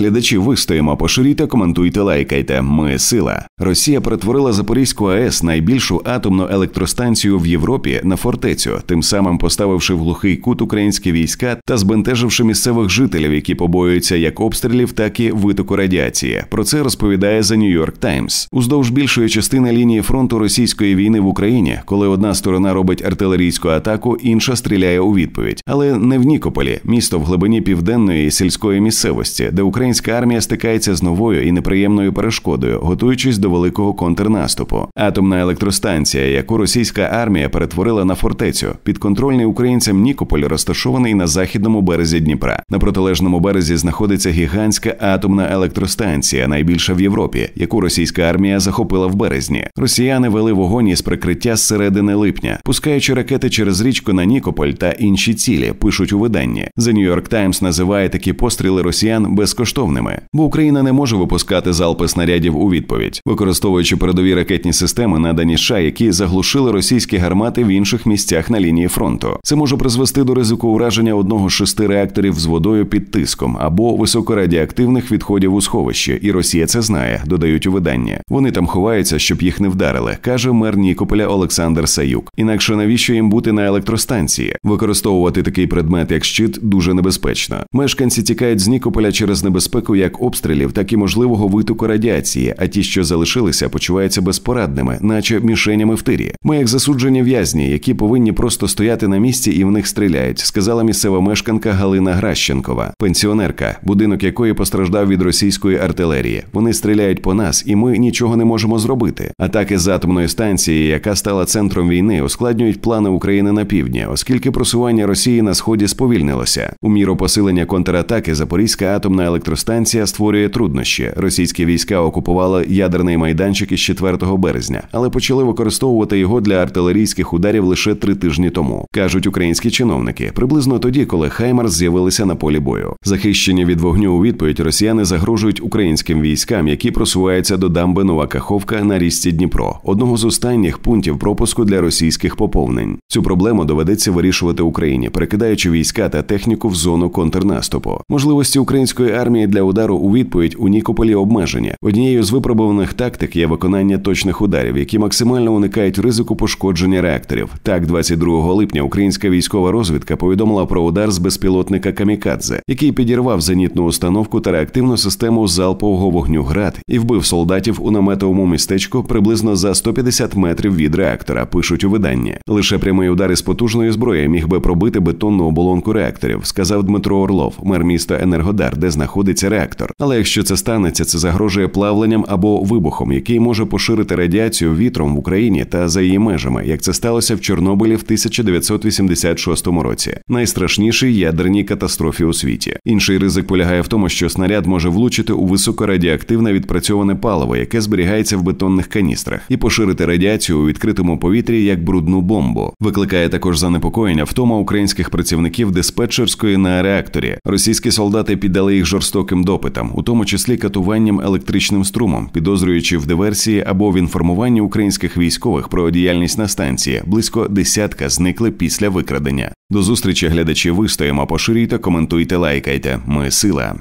Глядачі вистоїмо, поширюйте, коментуйте, лайкайте. Ми сила. Росія перетворила Запорізьку АЕС найбільшу атомну електростанцію в Європі на фортецю, тим самим поставивши в глухий кут українські війська та збентеживши місцевих жителів, які побоюються як обстрілів, так і витоку радіації. Про це розповідає The New York Times. Уздовж більшої частини лінії фронту російської війни в Україні, коли одна сторона робить артилерійську атаку, інша стріляє у відповідь, але не в Нікополі, місто в глибині південної сільської місцевості, де українська армія стикається з новою і неприємною перешкодою, готуючись до великого контрнаступу. Атомна електростанція, яку російська армія перетворила на фортецю, підконтрольний українцям Нікополь розташований на західному березі Дніпра. На протилежному березі знаходиться гігантська атомна електростанція, найбільша в Європі, яку російська армія захопила в березні. Росіяни вели вогонь із прикриття з середини липня, пускаючи ракети через річку на Нікополь та інші цілі. Пишуть у виданні. The New York Times називає такі постріли росіян безкоштовними, бо Україна не може випускати залпи снарядів у відповідь, використовуючи передові ракетні системи, надані США, які заглушили російські гармати в інших місцях на лінії фронту. Це може призвести до ризику ураження одного з шести реакторів з водою під тиском або високорадіоактивних відходів у сховищі, і Росія це знає, додають у видання. Вони там ховаються, щоб їх не вдарили, каже мер Нікополя Олександр Саюк. Інакше навіщо їм бути на електростанції? Використовувати такий предмет як щит дуже небезпечно. Мешканці тікають з Нікополя через небезпеку як обстрілів, так і можливого витоку радіації. А ті, що залишилися, почуваються безпорадними, наче мішенями в тирі. Ми як засуджені в'язні, які повинні просто стояти на місці і в них стріляють, сказала місцева мешканка Галина Гращенкова, пенсіонерка, будинок якої постраждав від російської артилерії. Вони стріляють по нас, і ми нічого не можемо зробити. Атаки з атомної станції, яка стала центром війни, ускладнюють плани України на півдні, оскільки просування Росії на сході сповільнилося. У міру посилення контратаки Запорізька атомна електростанція створює труднощі. Російські війська окупували ядерний майданчик із 4 березня, але почали використовувати його для артилерійських ударів лише три тижні тому, кажуть українські чиновники. Приблизно тоді, коли Хаймарс з'явилися на полі бою. Захищені від вогню у відповідь росіяни загрожують українським військам, які просуваються до дамби Нова Каховка на річці Дніпро, одного з останніх пунктів пропуску для російських поповнень. Цю проблему доведеться вирішувати Україні, перекидаючи війська та техніку в зону контрнаступу. Можливості української армії для удару у відповідь у Нікополі обмежені. Однією з випробуваних тактик є виконання точних ударів, які максимально уникають ризику пошкодження реакторів. Так, 22 липня українська військова розвідка повідомила про удар з безпілотника Камікадзе, який підірвав зенітну установку та реактивну систему залпового вогню ГРАД і вбив солдатів у наметовому містечку приблизно за 150 метрів від реактора. Пишуть у виданні. Лише прямий удар із потужної зброї міг би пробити бетонну оболонку реакторів, сказав Дмитро Орлов, мер міста Енергодар, де знаходиться реактор. Але якщо це станеться, це загрожує плавленням або вибухом, який може поширити радіацію вітром в Україні та за її межами, як це сталося в Чорнобилі в 1986 році. Найстрашнішій ядерній катастрофі у світі. Інший ризик полягає в тому, що снаряд може влучити у високорадіоактивне відпрацьоване паливо, яке зберігається в бетонних каністрах, і поширити радіацію у відкритому повітрі як брудну бомбу. Викликає також занепокоєння втома українських працівників диспетчерської на реакторі. Російські солдати піддали їх жорстоким допитам, у тому числі катуванням електричним струмом, підозрюючи в диверсії або в інформуванні українських військових про діяльність на станції. Близько десятка зникли після викрадення. До зустрічі глядачі вистоїмо, поширюйте, коментуйте, лайкайте. Ми сила.